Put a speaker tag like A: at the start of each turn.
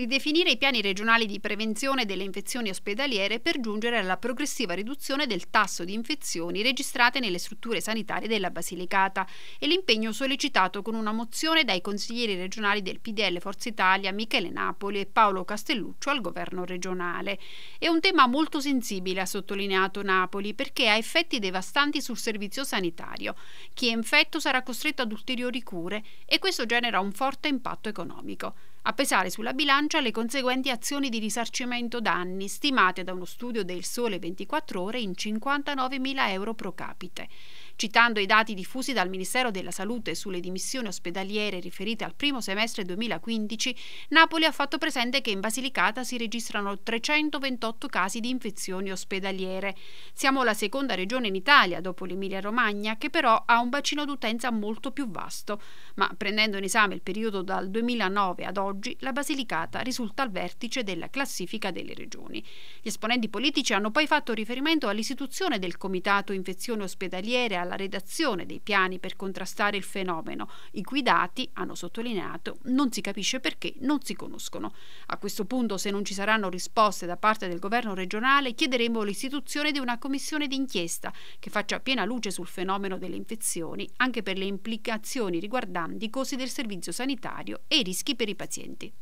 A: ridefinire i piani regionali di prevenzione delle infezioni ospedaliere per giungere alla progressiva riduzione del tasso di infezioni registrate nelle strutture sanitarie della Basilicata e l'impegno sollecitato con una mozione dai consiglieri regionali del PDL Forza Italia Michele Napoli e Paolo Castelluccio al governo regionale. È un tema molto sensibile, ha sottolineato Napoli, perché ha effetti devastanti sul servizio sanitario. Chi è infetto sarà costretto ad ulteriori cure e questo genera un forte impatto economico. A pesare sulla bilancia le conseguenti azioni di risarcimento danni, stimate da uno studio del Sole 24 Ore in 59.000 euro pro capite. Citando i dati diffusi dal Ministero della Salute sulle dimissioni ospedaliere riferite al primo semestre 2015, Napoli ha fatto presente che in Basilicata si registrano 328 casi di infezioni ospedaliere. Siamo la seconda regione in Italia, dopo l'Emilia-Romagna, che però ha un bacino d'utenza molto più vasto. Ma prendendo in esame il periodo dal 2009 ad oggi, la Basilicata risulta al vertice della classifica delle regioni. Gli esponenti politici hanno poi fatto riferimento all'istituzione del Comitato Infezioni Ospedaliere alla redazione dei piani per contrastare il fenomeno, i cui dati, hanno sottolineato, non si capisce perché non si conoscono. A questo punto, se non ci saranno risposte da parte del governo regionale, chiederemo l'istituzione di una commissione d'inchiesta che faccia piena luce sul fenomeno delle infezioni, anche per le implicazioni riguardanti i costi del servizio sanitario e i rischi per i pazienti.